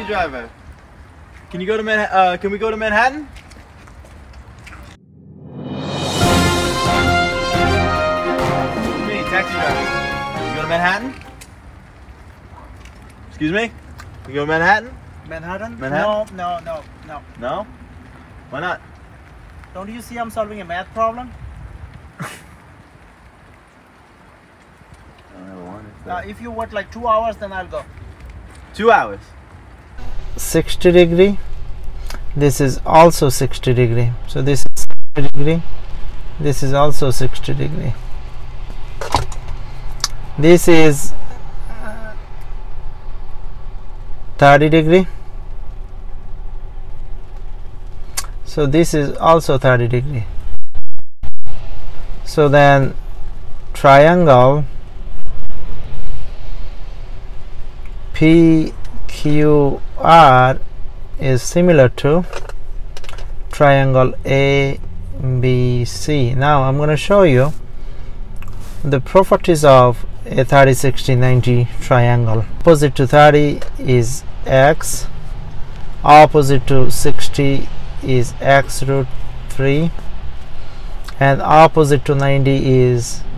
driver. Can you go to Manhattan? Uh, can we go to Manhattan? Me, taxi driver. Can you go to Manhattan? Excuse me? Can you go to Manhattan? Manhattan? Manhattan? No, no, no, no. No? Why not? Don't you see I'm solving a math problem? I don't have one. It's Uh, if you wait like two hours, then I'll go. Two hours. 60 degree. This is also 60 degree. So this is 60 degree. This is also 60 degree. This is uh, 30 degree. So this is also 30 degree. So then triangle PQR is similar to triangle ABC. Now I'm going to show you the properties of a 30 60 90 triangle. Opposite to 30 is x, opposite to 60 is x root 3 and opposite to 90 is 2